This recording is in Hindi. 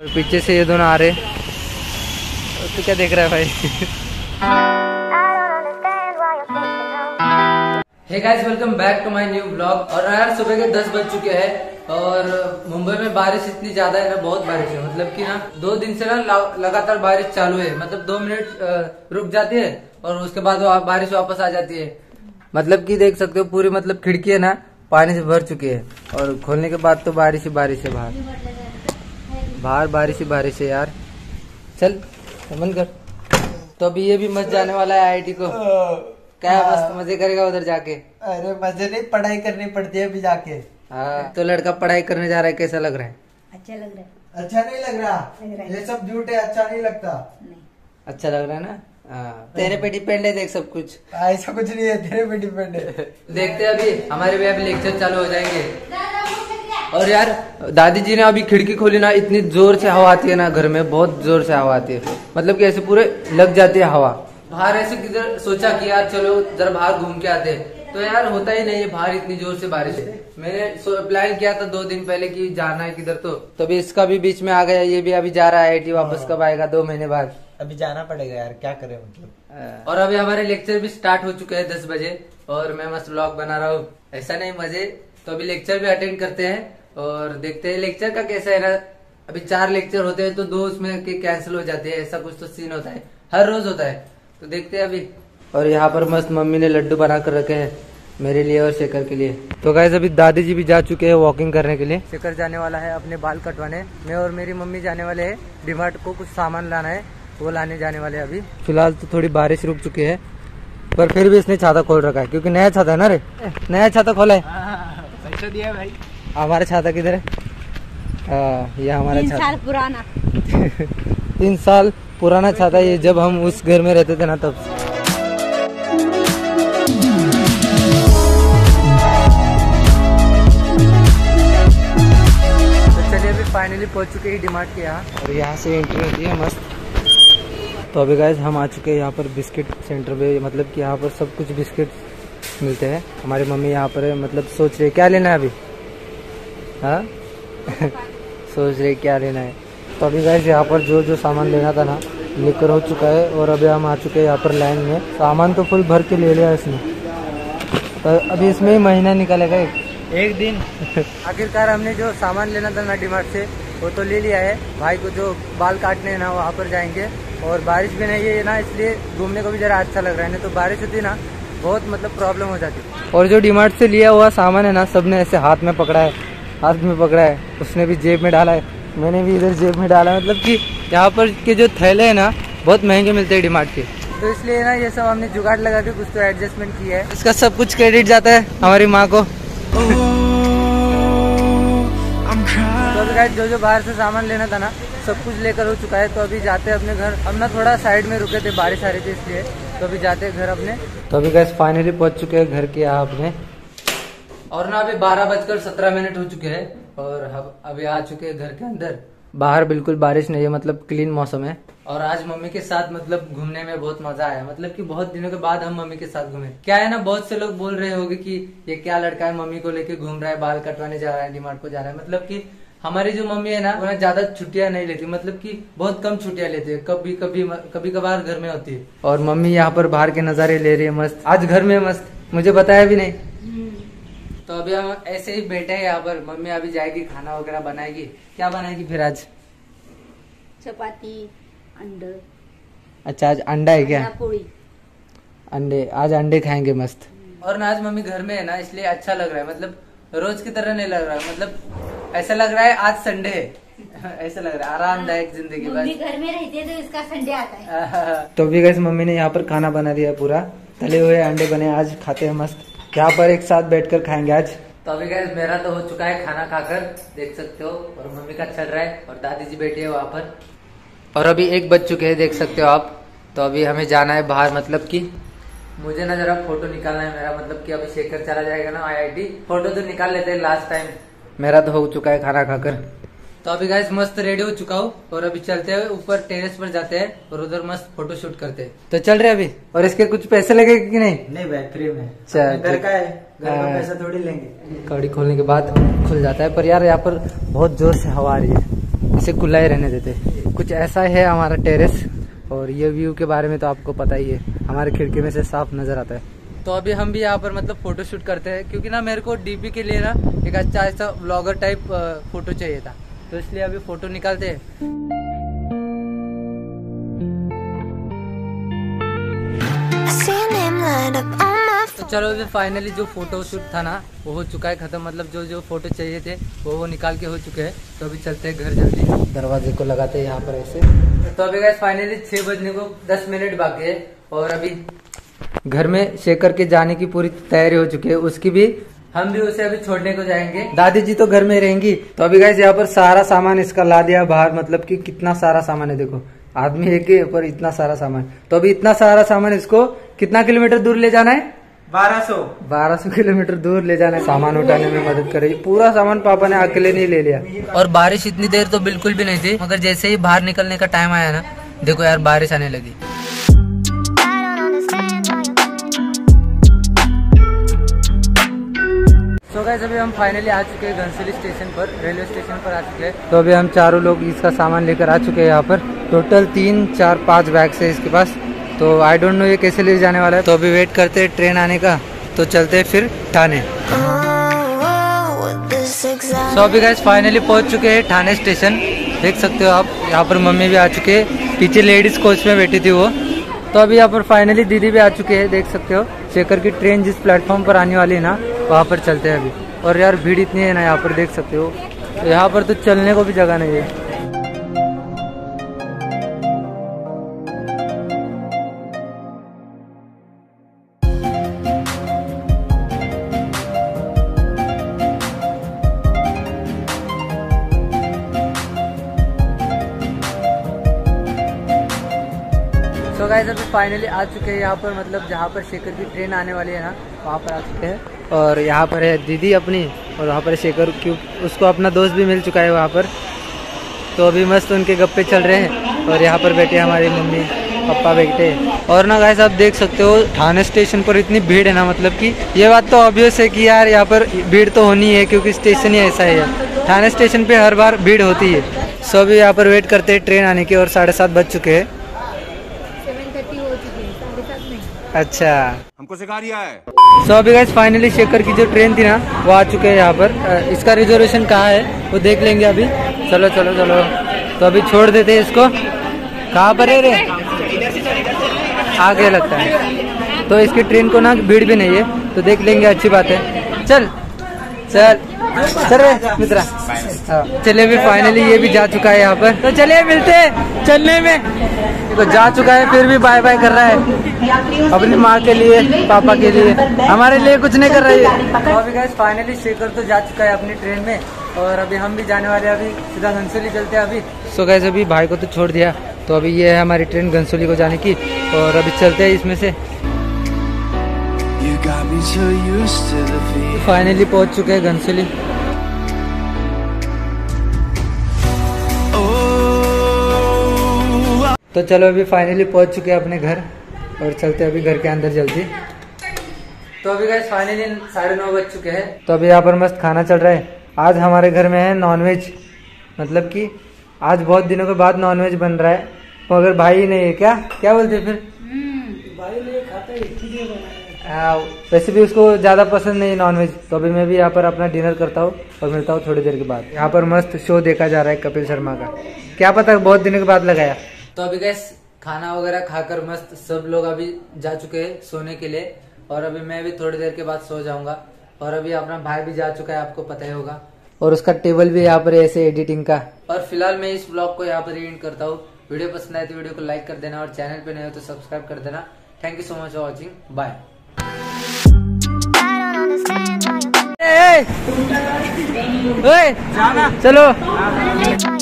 और पीछे से ये दोनों आ रहे। तू क्या देख रहा है भाई? Hey guys welcome back to my new blog और यार, सुबह के 10 बज चुके हैं और मुंबई में बारिश इतनी ज़्यादा है ना बहुत बारिश है। मतलब कि ना, दो दिन से ना लगातार बारिश चालू है। मतलब दो मिनट रुक जाती है और उसके बाद बारिश वापस आ जाती है। मतलब कि देख सकते हो, पूरी मतलब खिड़की है ना, पानी से भर चुकी है। और खोलने के बाद तो बारिश ही बारिश है बाहर। बाहर बारिश ही बारिश है यार। चल बंद कर। तो अभी ये भी मत जाने वाला है आईआईटी को। क्या मस्त मज़े करेगा उधर जाके। अरे मज़े नहीं पढ़ाई करनी पड़ती है अभी जाके। हाँ तो लड़का पढ़ाई करने जा रहा है कैसा लग रहा है? अच्छा लग रहा है। अच्छा नहीं लग रहा? लग रहा है। ये सब झूठ है अच्छा नहीं लगता? नहीं। अच्छा लग रहा है ना? हाँ तेरे पे डिपेंड है देख सब कुछ। ऐसा कुछ नहीं है तेरे पे डिपेंड है। देखते हैं अभी हमारे भी अभी लेक्चर चालू हो जाएँगे। और यार दादी जी ने अभी खिड़की खोली ना इतनी ज़ोर से हवा आती है ना घर में बहुत ज़ोर से हवा आती है। मतलब कि ऐसे पूरे लग जाती है हवा। बाहर ऐसे किधर सोचा कि यार चलो जरा बाहर घूम के आते हैं। तो यार होता ही नहीं है बाहर इतनी ज़ोर से बारिश है। मैंने प्लान किया था दो दिन पहले कि जाना है किधर तो। तभी इसका भी बीच में आ गया ये भी अभी जा रहा है आईटी वापस कब आएगा दो महीने बाद। अभी जाना पड़ेगा यार क्या करें मतलब? और अभी हमारे लेक्चर भी स्टार्ट हो चुके हैं दस बजे और मैं मस्त ब्लॉग बना रहा हूँ। ऐसा नहीं मज़े तो अभी लेक्चर भी अटेंड करते हैं। और देखते हैं लेक्चर का कैसा है ना। अभी चार लेक्चर होते हैं तो दो उसमें के कैंसिल हो जाते हैं ऐसा कुछ तो सीन होता है। हर रोज होता है। तो देखते हैं अभी। और यहाँ पर मस्त मम्मी ने लड्डू बना कर रखे हैं मेरे लिए और शेखर के लिए। तो गाइज़ अभी दादी जी भी जा चुके हैं वॉकिंग करने के लिए। शेखर जाने वाला है अपने बाल कटवाने। मैं और मेरी मम्मी जाने वाले हैं। डिमार्ट को कुछ सामान लाना है वो लाने जाने वाले हैं अभी। फ़िलहाल तो थोड़ी बारिश रुक चुकी है पर फिर भी इसने छाता खोल रखा है क्योंकि नया छाता है ना रे? नया छाता खोला है। पैसा दिया भाई। हमारा छाता किधर है? ये हमारा तीन छाता। साल पुराना। तीन साल पुराना छाता ये जब हम उस घर में रहते थे ना तब। तो फाइनली पहुँच चुके हैं डिमार्ट के यहाँ। और यहाँ से एंट्री होती है मस्त। तो अभी गाइज़ हम आ चुके हैं यहाँ पर बिस्किट सेंटर पे। मतलब कि यहाँ पर सब कुछ बिस्किट मिलते हैं। हमारी मम्मी यहाँ पर है मतलब सोच रही है क्या लेना है अभी? हाँ? सोच रही क्या लेना है। तो अभी गाइज़ यहाँ पर जो जो सामान लेना था ना लेकर हो चुका है और अभी हम आ चुके हैं यहाँ पर लाइन में। सामान तो फुल भर के ले लिया इसने तो अभी इसमें ही महीना निकलेगा एक। एक दिन। आखिरकार हमने जो सामान लेना था ना डिमार्ट से वो तो ले लिया है। भाई को जो बाल काटने हैं ना वहाँ पर जाएँगे। और बारिश भी नहीं है ना इसलिए घूमने को भी जरा अच्छा लग रहा है। ना तो बारिश होती ना बहुत मतलब प्रॉब्लम हो जाती। और जो डिमार्ट से लिया हुआ सामान है ना सबने ऐसे हाथ में पकड़ा है। हाथ में पकड़ा है उसने भी जेब में डाला है। मैंने भी इधर जेब में डाला है। मतलब कि यहाँ पर के जो थैले है ना बहुत महँगे मिलते हैं डिमार्ट के। तो इसलिए ना ये सब हमने जुगाड़ लगा के कुछ तो एडजस्टमेंट किया है। इसका सब कुछ क्रेडिट जाता है हमारी माँ को। तो जो जो बाहर से सामान लेना था ना सब कुछ लेकर हो चुका है। तो अभी जाते हैं अपने घर। हम ना थोड़ा साइड में रुके थे बारिश आ रही थी इसलिए। तो अभी जाते हैं घर अपने। तो अभी गैस फाइनली पहुँच चुके हैं घर के यहाँ अपने। और ना अभी बारह बजकर सत्रह मिनट हो चुके हैं और हम अभी आ चुके हैं घर के अंदर। बाहर बिल्कुल बारिश नहीं है मतलब क्लीन मौसम है। और आज मम्मी के साथ मतलब घूमने में बहुत मज़ा आया। मतलब कि बहुत दिनों के बाद हम मम्मी के साथ घूमे। क्या है ना बहुत से लोग बोल रहे होंगे कि ये क्या लड़का है मम्मी को लेके घूम रहा है बाल कटवाने जा रहा है डिमांड को जा रहा है। मतलब कि हमारी जो मम्मी है ना वो ना ज़्यादा छुट्टियाँ नहीं लेती। मतलब कि बहुत कम छुट्टियाँ लेती है। कभी कभी कभी कभार घर में होती है। और मम्मी यहाँ पर बाहर के नजारे ले रही है मस्त। आज घर में मस्त। मुझे बताया भी नहीं। तो अभी हम ऐसे ही बैठे हैं यहाँ पर। मम्मी अभी जाएगी खाना वगैरह बनाएगी। क्या बनाएगी फिर आज? चपाती अंड। अच्छा आज अंडा है क्या? अंडा अंडे आज अंडे खाएँगे मस्त। और ना आज मम्मी घर में है ना इसलिए अच्छा लग रहा है। मतलब रोज की तरह नहीं लग रहा है। मतलब ऐसा लग रहा है आज संडे है। ऐसा लग रहा है आरामदायक ज़िंदगी बस। घर में रहती है तो इसका संडे आता है। तो भी गैस मम्मी ने यहाँ पर खाना बना दिया पूरा। तले हुए अंडे बने आज खाते हैं मस्त। यहाँ पर एक साथ बैठकर खाएँगे आज? तो अभी गैस मेरा तो हो चुका है खाना खाकर, देख सकते हो, और मम्मी का चल रहा है, और दादी जी बैठी है वहाँ पर। और अभी एक बज चुके हैं, देख सकते हो आप। तो अभी हमें जाना है बाहर मतलब कि मुझे ना जरा फ़ोटो निकालना है, मेरा मतलब कि अभी शेखर चला जाएगा ना आईआईटी फ़ोटो तो निकाल लेते हैं लास्ट टाइम मेरा तो हो चुका है खाना खाकर। तो अभी गाइस मस्त रेडी हो चुका हूँ और अभी चलते हैं ऊपर टेरेस पर जाते हैं और उधर मस्त फ़ोटो शूट करते हैं। तो चल रहे अभी? और इसके कुछ पैसे लगेंगे कि नहीं? नहीं भाई फ्री में। घर का है। घर का हाँ। पैसा थोड़ी लेंगे। कड़ी खोलने के बाद खुल जाता है पर यार यहाँ पर बहुत ज़ोर से हवा आ रही है। इसे खुला ही रहने देते कुछ ऐसा है हमारा टेरेस और ये व्यू के बारे में तो आपको पता ही है। हमारे खिड़की में से साफ़ नज़र आता है। तो अभी हम भी यहाँ पर मतलब फ़ोटो शूट करते हैं क्योंकि ना मेरे को डीपी के लिए ना एक अच्छा ऐसा ब्लॉगर टाइप फ़ोटो चाहिए था। तो इसलिए अभी फ़ोटो निकालते हैं। तो चलो अभी फाइनली जो फ़ोटो शूट था ना, वो हो चुका है खत्म। मतलब जो जो फ़ोटो चाहिए थे, वो वो निकाल के हो चुके हैं। तो अभी चलते हैं घर जल्दी। दरवाजे को लगाते हैं यहाँ पर ऐसे। तो अभी गैस फाइनली छह बजने को दस मिनट बाकी है। और अभी घर में शेखर के जाने की पूरी तैयारी हो चुकी है। उसकी भी हम भी उसे अभी छोड़ने को जाएँगे। दादी जी तो घर में रहेंगी। तो अभी गैस यहाँ पर सारा सामान इसका ला दिया बाहर मतलब कि कितना सारा सामान है देखो। आदमी एक ही है, पर इतना सारा सामान। तो अभी इतना सारा सामान इसको कितना किलोमीटर दूर ले जाना है? बारह सौ। बारह सौ किलोमीटर दूर ले जाना है सामान उठाने में मदद करे। पूरा सामान पापा ने अकेले नहीं ले लिया। और बारिश इतनी देर तो बिल्कुल भी नहीं थी मगर जैसे ही बाहर निकलने का टाइम आया ना देखो यार बारिश आने लगी। गाइस, अभी हम फाइनली आ चुके हैं घनसोली स्टेशन पर रेलवे स्टेशन पर आ चुके हैं। तो अभी हम चारों लोग इसका सामान लेकर आ चुके हैं यहाँ पर। टोटल तीन, चार, पाँच बैग्स है इसके पास। तो आई डोंट नो ये कैसे ले जाने वाला है। तो अभी वेट करते हैं ट्रेन आने का। तो चलते हैं फिर exam. सो अभी गाइस फाइनली पहुँच चुके हैं ठाणे स्टेशन देख सकते हो आप, यहाँ पर मम्मी भी आ चुके हैं। पीछे लेडीज़ कोच में बैठी थी वो। तो अभी यहाँ पर फाइनली दीदी भी आ चुके हैं, देख सकते हो। शेखर की ट्रेन जिस प्लेटफॉर्म पर आने वाली है ना वहाँ पर चलते हैं अभी। और यार, भीड़ इतनी है ना, यहाँ पर देख सकते हो। यहाँ पर तो चलने को भी जगह नहीं है। गाइस अभी फाइनली आ चुके हैं यहाँ पर मतलब जहाँ पर शेखर की ट्रेन आने वाली है ना, वहाँ पर आ चुके हैं। और यहाँ पर है दीदी अपनी और वहाँ पर शेखर क्यों उसको अपना दोस्त भी मिल चुका है वहाँ पर। तो अभी मस्त उनके गप्पे चल रहे हैं और यहाँ पर बैठे हमारी मम्मी पापा बैठे और ना गाइस आप देख सकते हो थाने स्टेशन पर इतनी भीड़ है ना मतलब कि ये बात तो ऑब्वियस है कि यार यहाँ पर भीड़ तो होनी है क्योंकि स्टेशन ही ऐसा है थाने स्टेशन पे हर बार भीड़ होती है। सो अभी यहाँ पर वेट करते हैं ट्रेन आने की और साढ़े सात बज चुके हैं। अच्छा। हमको सिखा रिया है। सो अभी गाइस फाइनली शेखर की जो ट्रेन थी ना, वो आ चुके हैं यहाँ पर। इसका रिजर्वेशन कहाँ है, वो देख लेंगे अभी। चलो चलो चलो। तो अभी छोड़ देते हैं इसको। कहाँ पर है रे? आगे लगता है। तो इसकी ट्रेन को ना, भीड़ भी नहीं है। तो देख लेंगे, अच्छी बात है। चल। चल। चल रे मित्रा। चलिए अभी फाइनली ये भी जा चुका है यहाँ पर। तो चलिए, मिलते हैं चलने में। तो जा चुका है, फिर भी बाय बाय कर रहा है। अपनी माँ के लिए, पापा के लिए। हमारे लिए कुछ नहीं कर रही है। तो अभी फाइनली शेखर तो जा चुका है अपनी ट्रेन में। और अभी हम भी जाने वाले अभी सीधा घनसोली चलते हैं अभी। सो गैस अभी भाई को तो छोड़ दिया। तो अभी ये है हमारी ट्रेन घनसोली को जाने की। और अभी चलते हैं इसमें से। फाइनली पहुँच चुके हैं घनसोली। Oh, तो चलो अभी फाइनली पहुँच चुके हैं अपने घर और चलते हैं अभी घर के अंदर जल्दी। तो अभी गैस फाइनली साढ़े नौ बज चुके हैं। तो अभी यहाँ पर मस्त खाना चल रहा है। आज हमारे घर में है नॉनवेज मतलब कि आज बहुत दिनों के बाद नॉनवेज बन रहा है। मगर तो भाई नहीं है क्या? क्या बोलते फिर? वैसे भी उसको ज़्यादा पसंद नहीं है नॉनवेज तो अभी मैं भी यहाँ पर अपना डिनर करता हूँ और मिलता हूँ थोड़ी देर के बाद। यहाँ पर मस्त शो देखा जा रहा है कपिल शर्मा का। क्या पता बहुत दिनों के बाद लगाया। तो अभी गैस खाना वगैरह खाकर मस्त सब लोग अभी जा चुके हैं सोने के लिए और अभी मैं भी थोड़ी देर के बाद सो जाऊँगा और अभी अपना भाई भी जा चुका है आपको पता ही होगा। और उसका टेबल भी यहाँ पर ऐसे एडिटिंग का। और फ़िलहाल मैं इस ब्लॉग को यहाँ पर एंड करता हूँ। वीडियो पसंद आए तो वीडियो को लाइक कर देना और चैनल पे नए हो तो सब्सक्राइब कर देना। Thank you so much for watching bye Why you चलो